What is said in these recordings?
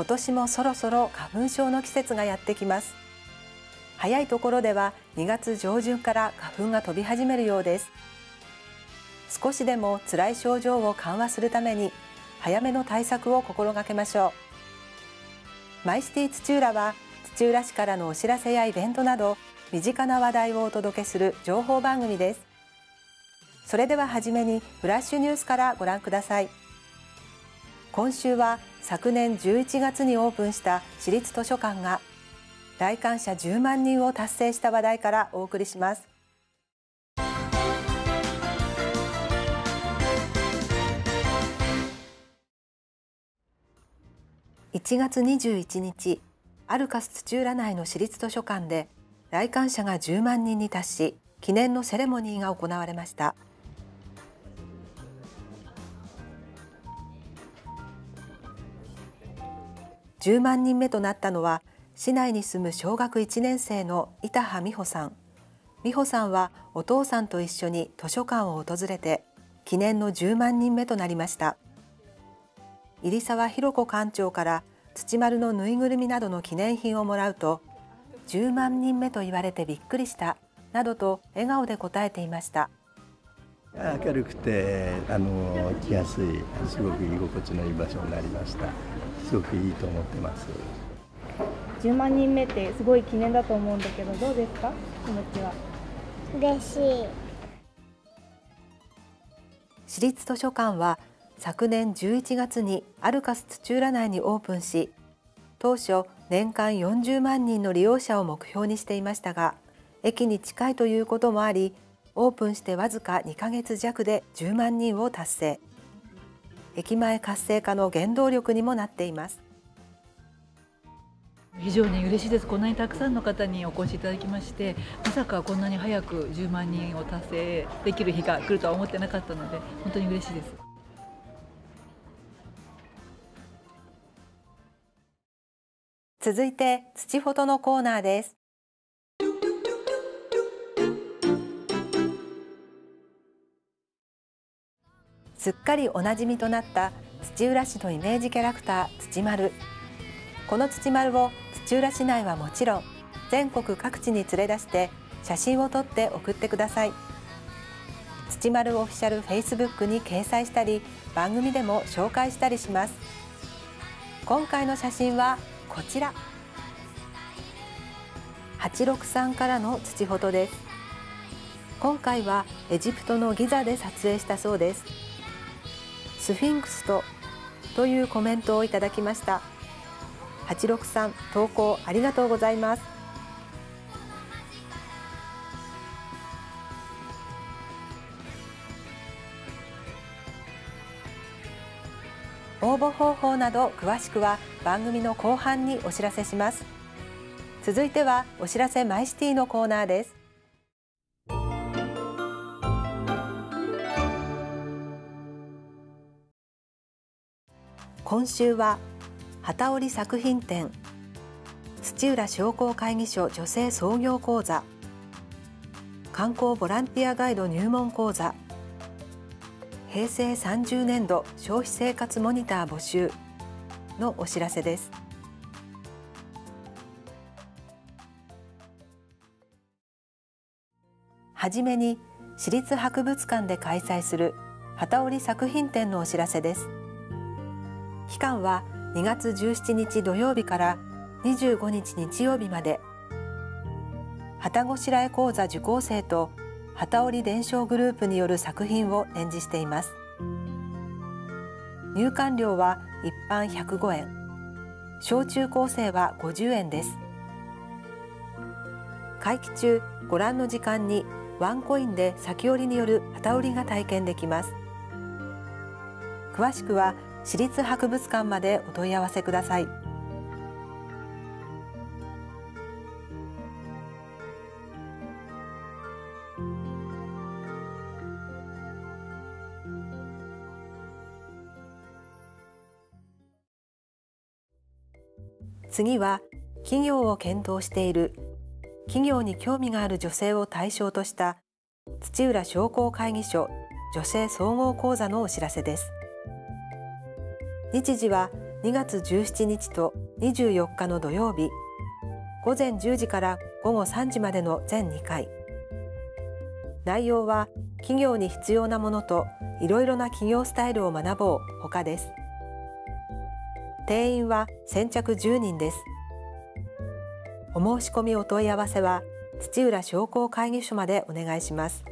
今年もそろそろ花粉症の季節がやってきます。早いところでは2月上旬から花粉が飛び始めるようです。少しでも辛い症状を緩和するために早めの対策を心がけましょう。マイシティ土浦は土浦市からのお知らせやイベントなど身近な話題をお届けする情報番組です。それでははじめにフラッシュニュースからご覧ください。今週は昨年11月にオープンした私立図書館が来館者10万人を達成した話題からお送りします。1月21日アルカス土浦内の私立図書館で来館者が10万人に達し記念のセレモニーが行われました。10万人目となったのは市内に住む小学1年生の板葉美穂さん。美穂さんはお父さんと一緒に図書館を訪れて記念の10万人目となりました。入沢博子館長から土丸のぬいぐるみなどの記念品をもらうと10万人目と言われてびっくりしたなどと笑顔で答えていました。明るくてあの来やすいすごく居心地のいい場所になりました。すごくいいと思ってます。10万人目ってすごい記念だと思うんだけどどうですか？気持ちは。嬉しい。私立図書館は昨年11月にアルカス土浦内にオープンし当初年間40万人の利用者を目標にしていましたが駅に近いということもありオープンしてわずか2ヶ月弱で10万人を達成駅前活性化の原動力にもなっています。非常に嬉しいです。こんなにたくさんの方にお越しいただきましてまさかこんなに早く10万人を達成できる日が来るとは思ってなかったので本当に嬉しいです。続いて土フォトのコーナーですすっかりおなじみとなった土浦市のイメージキャラクター土丸。この土丸を土浦市内はもちろん全国各地に連れ出して写真を撮って送ってください。土丸オフィシャルフェイスブックに掲載したり番組でも紹介したりします。今回の写真はこちら。863からの土フォトです。今回はエジプトのギザで撮影したそうです。スフィンクスとというコメントをいただきました。863投稿ありがとうございます。応募方法など詳しくは番組の後半にお知らせします。続いてはお知らせマイシティのコーナーです。今週は旗織作品展土浦商工会議所女性創業講座観光ボランティアガイド入門講座平成30年度消費生活モニター募集のお知らせです。はじめに私立博物館で開催する旗織作品展のお知らせです。期間は2月17日土曜日から25日日曜日まで。旗ごしらえ講座受講生と旗織伝承グループによる作品を展示しています。入館料は一般105円。小中高生は50円です。会期中ご覧の時間にワンコインで先折りによる旗織りが体験できます。詳しくは私立博物館までお問い合わせください。次は企業を検討している企業に興味がある女性を対象とした土浦商工会議所女性総合講座のお知らせです。日時は2月17日と24日の土曜日。午前10時から午後3時までの全2回。内容は企業に必要なものといろいろな企業スタイルを学ぼう。他です。定員は先着10人です。お申し込みお問い合わせは土浦商工会議所までお願いします。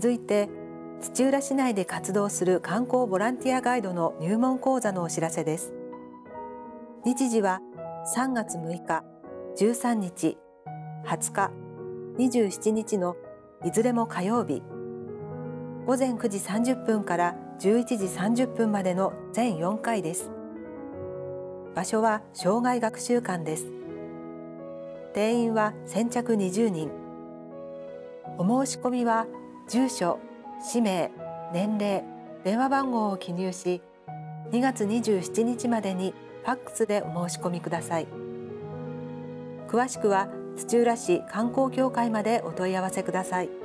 続いて土浦市内で活動する観光ボランティアガイドの入門講座のお知らせです。日時は3月6日、13日、20日、27日のいずれも火曜日。午前9時30分から11時30分までの全4回です。場所は障害学習館です。定員は先着20人。お申し込みは住所、氏名、年齢、電話番号を記入し2月27日までにファックスでお申し込みください。詳しくは土浦市観光協会までお問い合わせください。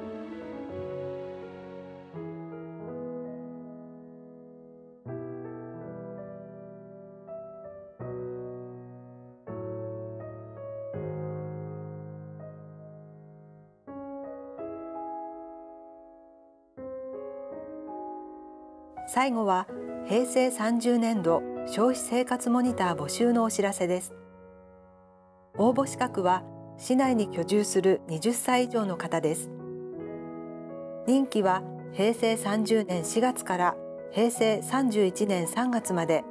最後は平成30年度消費生活モニター募集のお知らせです。応募資格は市内に居住する20歳以上の方です。任期は平成30年4月から平成31年3月まで。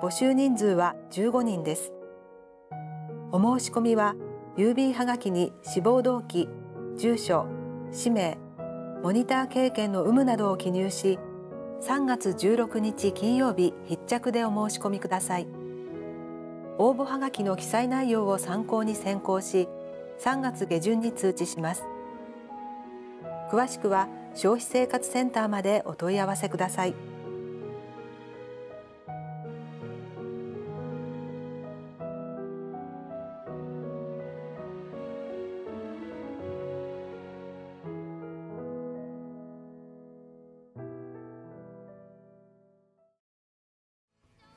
募集人数は15人です。お申し込みは郵便はがきに志望動機住所氏名モニター経験の有無などを記入し3月16日金曜日必着でお申し込みください。応募はがきの記載内容を参考に選考し3月下旬に通知します。詳しくは消費生活センターまでお問い合わせください。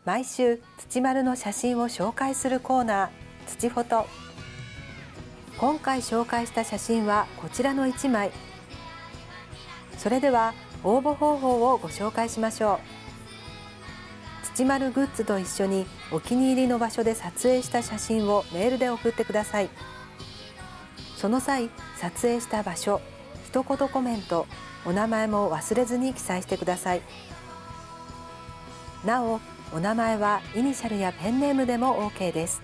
毎週土丸の写真を紹介するコーナー土フォト。今回紹介した写真はこちらの1枚。それでは応募方法をご紹介しましょう。土丸グッズと一緒にお気に入りの場所で撮影した写真をメールで送ってください。その際撮影した場所一言コメントお名前も忘れずに記載してください。なおお名前はイニシャルやペンネームでも OK です。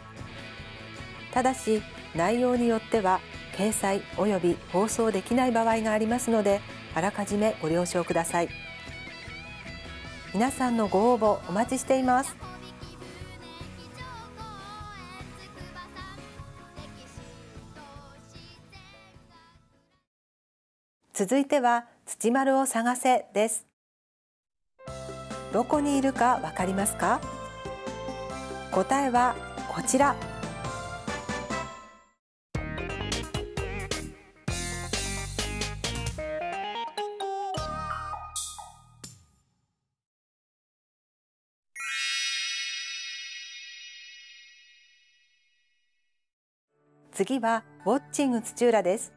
ただし内容によっては掲載及び放送できない場合がありますのであらかじめご了承ください。皆さんのご応募お待ちしています。続いては土丸を探せです。どこにいるかわかりますか？答えはこちら。次はウォッチング土浦です。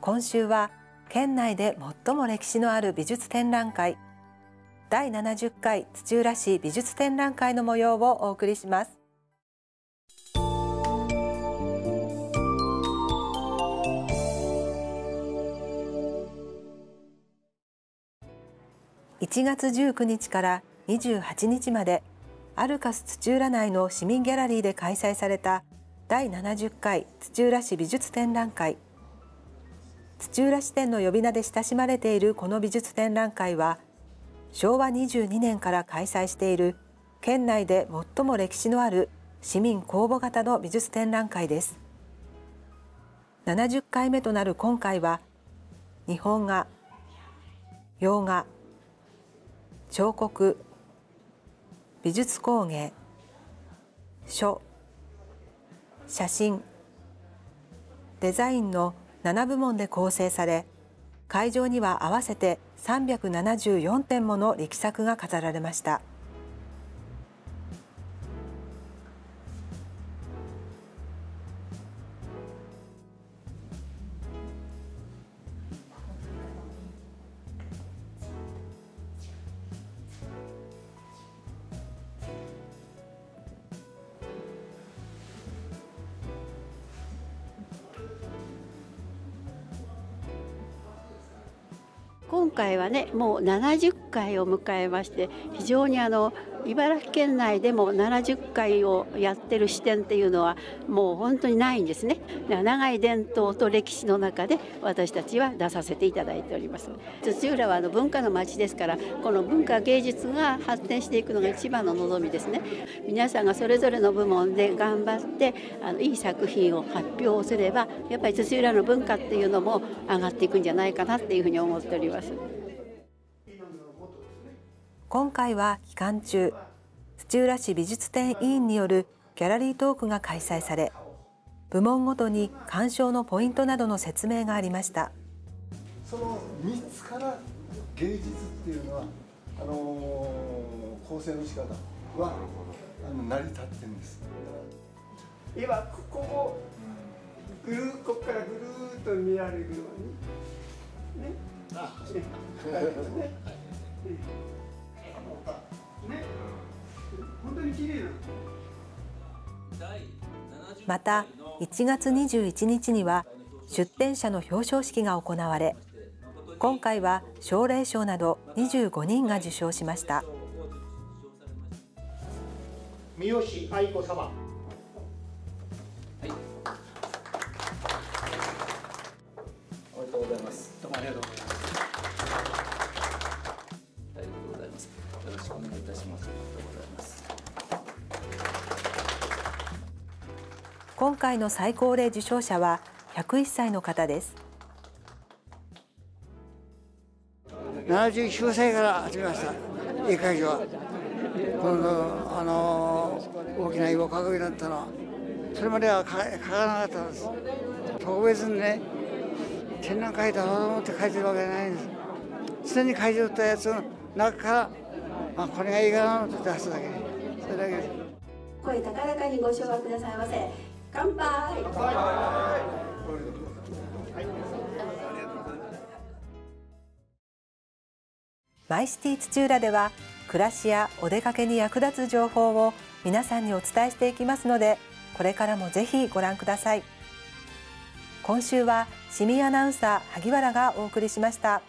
今週は県内で最も歴史のある美術展覧会。第70回土浦市美術展覧会の模様をお送りします。1月19日から28日までアルカス土浦内の市民ギャラリーで開催された第70回土浦市美術展覧会。土浦支店の呼び名で親しまれているこの美術展覧会は昭和22年から開催している県内で最も歴史のある市民公募型の美術展覧会です。70回目となる今回は日本画洋画彫刻美術工芸書写真デザインの7部門で構成され会場には合わせて374点もの力作が飾られました。今回はねもう70回を迎えまして非常にあの茨城県内でも70回をやってる支店っていうのはもう本当にないんですね。長い伝統と歴史の中で私たちは出させていただいております。土浦はあの文化の街ですからこの文化芸術が発展していくのが一番の望みですね。皆さんがそれぞれの部門で頑張ってあのいい作品を発表すればやっぱり土浦の文化っていうのも上がっていくんじゃないかなっていうふうに思っております。今回は期間中土浦市美術展委員によるギャラリートークが開催され部門ごとに鑑賞のポイントなどの説明がありました。その3つから芸術っていうのはあのー、構成の仕方はあの成り立ってるんです。今ここをぐるここからぐるっと見られるようにね。あね また1月21日には出展者の表彰式が行われ今回は奨励賞など25人が受賞しました。三好愛子様、今回の最高齢受賞者は101歳の方です。79歳から始めました。英会話このあの大きな岩を掲げだったのはそれまでは書かなかったんです。特別にね展覧会だろうと思って書いてるわけじゃないんです。常に書いておったやつの中から、まあ、これが映画なのと出すだけ。それだけ。です声高々にご唱和くださいませ乾杯。マイシティ土浦では暮らしやお出かけに役立つ情報を皆さんにお伝えしていきますのでこれからもぜひご覧ください。今週は市民アナウンサー萩原がお送りしました。